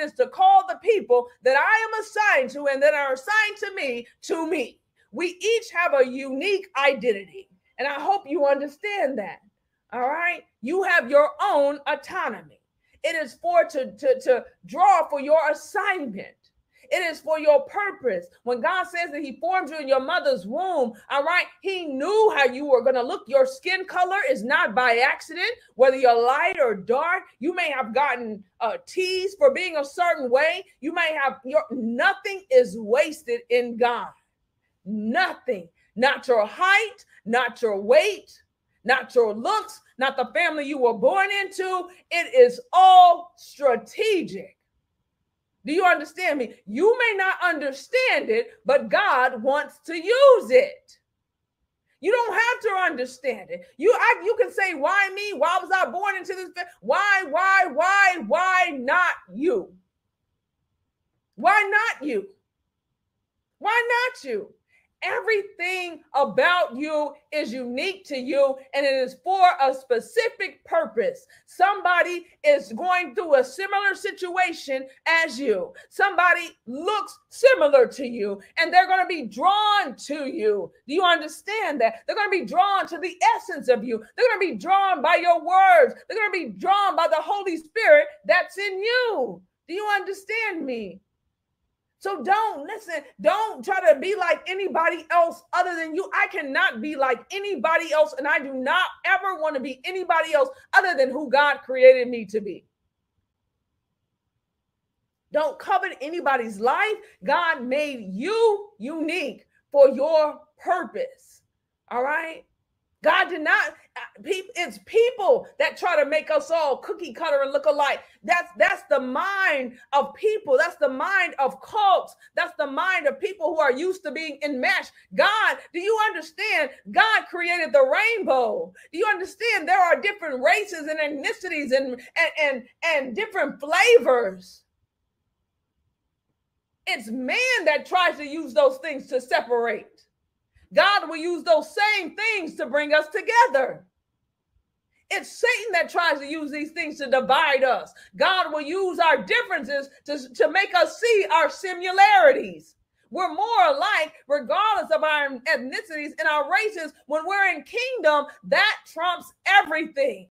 is to call the people that I am assigned to and that are assigned to me to me. We each have a unique identity. And I hope you understand that. All right. You have your own autonomy. It is for to, to, to draw for your assignment. It is for your purpose. When God says that He formed you in your mother's womb, all right, He knew how you were going to look. Your skin color is not by accident, whether you're light or dark. You may have gotten uh, teased for being a certain way. You may have your nothing is wasted in God. Nothing. Not your height, not your weight, not your looks, not the family you were born into. It is all strategic. Do you understand me? You may not understand it, but God wants to use it. You don't have to understand it. You I, you can say, "Why me? Why was I born into this? Why, why, why, why not you? Why not you? Why not you? Everything about you is unique to you and it is for a specific purpose. Somebody is going through a similar situation as you. Somebody looks similar to you and they're going to be drawn to you. Do you understand that? They're going to be drawn to the essence of you. They're going to be drawn by your words. They're going to be drawn by the Holy Spirit that's in you. Do you understand me? So don't listen, don't try to be like anybody else other than you. I cannot be like anybody else, and I do not ever want to be anybody else other than who God created me to be. Don't covet anybody's life. God made you unique for your purpose. All right. God did not. Uh, it's people that try to make us all cookie cutter and look alike. That's that's the mind of people. That's the mind of cults. That's the mind of people who are used to being enmeshed. God, do you understand? God created the rainbow. Do you understand? There are different races and ethnicities and and and, and different flavors. It's man that tries to use those things to separate. God will use those same things to bring us together. It's Satan that tries to use these things to divide us. God will use our differences to, to make us see our similarities. We're more alike, regardless of our ethnicities and our races. When we're in kingdom, that trumps everything.